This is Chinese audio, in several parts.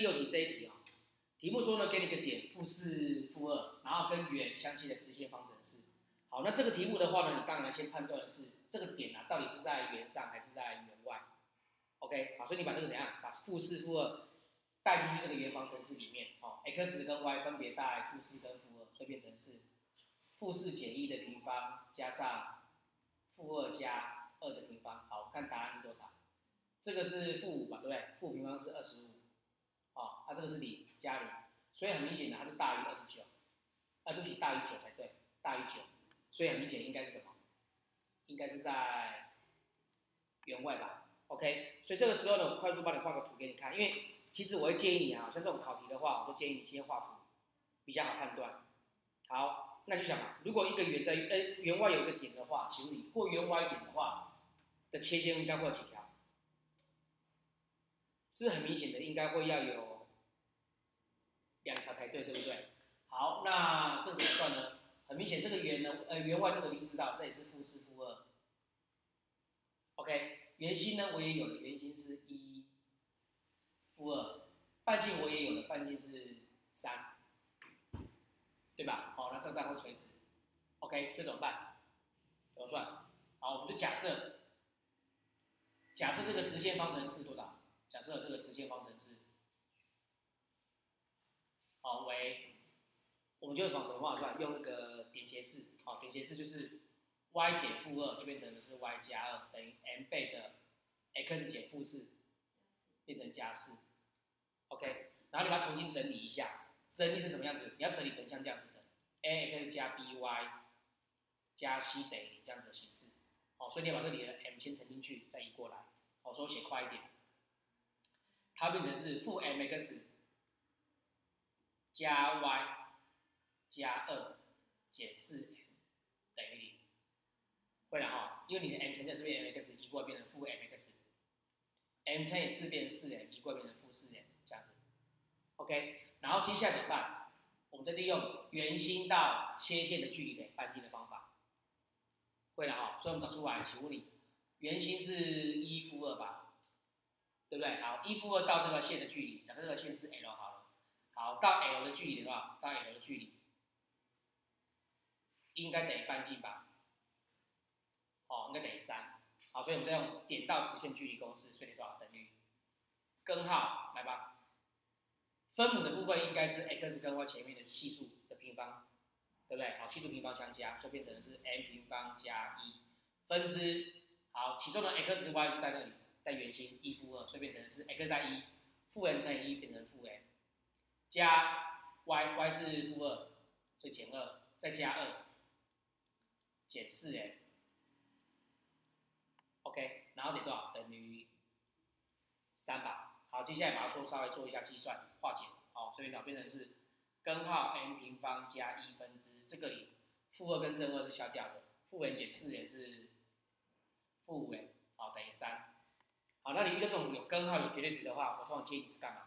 六题这一题啊、题目说呢，给你个点负四负二，然后跟圆相切的直线方程式。好，那这个题目的话呢，你当然先判断的是这个点啊，到底是在圆上还是在圆外。OK，好，所以你把这个怎样，把负四负二带进去这个圆方程式里面，哦，x 跟 y 分别带负四跟负二，所以变成是负四减一的平方加上负二加二的平方。好，看答案是多少？这个是负五吧，对不对？负平方是二十五，哦，那这个是零加零，所以很明显的它是大于二十九，啊，对不起，大于九才对，大于九，所以很明显应该是什么？应该是在圆外吧？OK，所以这个时候呢，我快速帮你画个图给你看，因为其实我会建议你啊，像这种考题的话，我都建议你先画图，比较好判断。好，那就想嘛，如果一个圆在呃圆外有一个点的话，请问你过圆外点的话的切线应该会几条？是很明显的，应该会要有两条才对，对不对？好，那这怎么算呢？很明显，这个圆呢，呃，圆外这个零知道，这也是负四负二。OK，圆心呢我也有了，圆心是一负二，半径我也有了，半径是三，对吧？好，那这个会垂直。OK，这怎么办？怎么算？好，我们就假设，假设这个直线方程是多少？假设这个直线方程式，好为，我们就往什么方法算？用那个点斜式，好，点斜式就是 y 减负二就变成的是 y 加二等于 m 倍的 x 减负四，变成加四，OK，然后你把它重新整理一下，整理是什么样子？你要整理成像这样子的，ax 加 by 加 c 等于这样子的形式，好，所以你要把这里的 m 先乘进去，再移过来，好，所以我写快一点。它变成是负 mx 加 y 加二减四等于零，会了哈，因为你的 m 乘以四变 mx 移过变成负 mx，m 乘以四变四 m 移过变成负四 m 这样子，OK，然后接下来怎么办？我们再利用圆心到切线的距离等于半径的方法，会了哈，所以我们找出来，请问你圆心是一负二吧？对不对？好，一负二到这个线的距离，假设这个线是 l 好了，好，到 l 的距离的话，到 l 的距离应该等于半径吧？哦，应该等于三。好，所以我们再用点到直线距离公式，所以多少等于根号来吧。分母的部分应该是 x 跟 y 前面的系数的平方，对不对？好，系数平方相加，所以变成的是 m 平方加一分之好，其中的 x y 就在那里。在圆心一负二，所以变成是 x 带一，负 n 乘以一变成负 n 加 y，y 是负二，所以减二，再加二，减四 m，OK，然后等于多少？等于三吧。好，接下来把它做稍微做一下计算化简，好，所以呢变成是根号 m 平方加一分之这个里负二跟正二是消掉的，负 m 减四也是负五 m，好，等于三。好，那你遇到这种有根号有绝对值的话，我通常建议你是干嘛？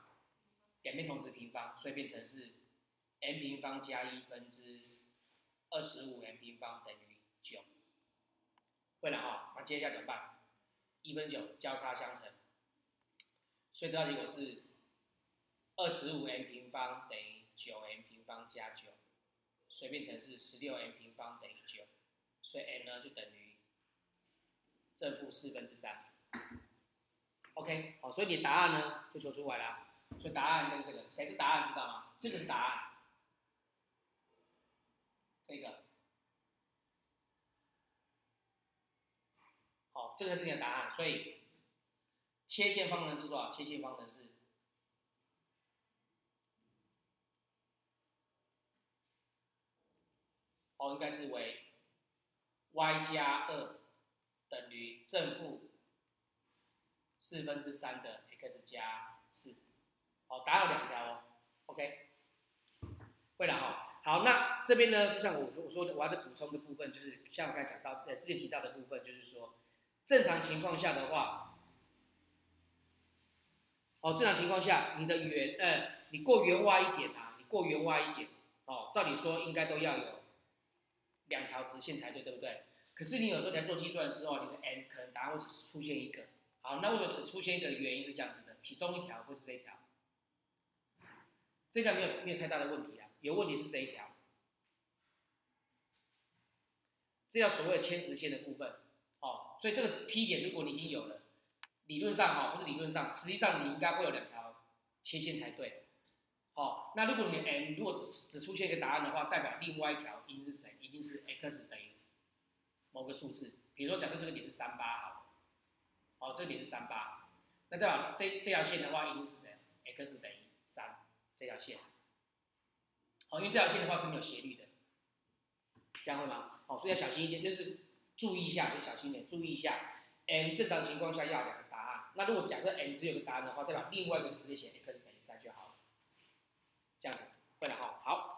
两边同时平方，所以变成是 m 平方加一分之二十五 m 平方等于九。会了哈，那接下来怎么办？一分九交叉相乘，所以得到结果是二十五 m 平方等于九 m 平方加九，所以变成是十六 m 平方等于九，所以 m 呢就等于正负四分之三。OK，好，所以你答案呢就求出来了。所以答案应该是这个，谁是答案知道吗？这个是答案，这个，好，这个是你的答案。所以切线方程是多少？切线方程式，哦，应该是为 y 加二等于正负。四分之三的 x 加四，好，答案有两条哦，OK，会了哈，好，那这边呢，就像我我说的，我要再补充的部分，就是像我刚才讲到，呃，之前提到的部分，就是说，正常情况下的话，哦，正常情况下，你的圆，呃，你过圆外一点啊，你过圆外一点，哦，照理说应该都要有两条直线才对，对不对？可是你有时候你在做计算的时候，你的 m 可能答案会只出现一个。好，那为什么只出现一个原因是这样子的？其中一条会是这一条，这条没有没有太大的问题啊，有问题是这一条，这条所谓的牵直线的部分，哦，所以这个 T 点如果你已经有了，理论上哈不是理论上，实际上你应该会有两条切线才对，好，那如果你 M 如果只只出现一个答案的话，代表另外一条一定是谁？一定是 x 等于某个数字，比如说假设这个点是三八好，好，这个点是三八，那代表这这条线的话一定是谁？x 等于三。这条线，好，因为这条线的话是没有斜率的，这样会吗？好，所以要小心一点，就是注意一下，就小心一点，注意一下。n 正常情况下要两个答案，那如果假设 n 只有个答案的话，对吧另外一个直接写 x 等于三就好了，这样子，会了哈，好。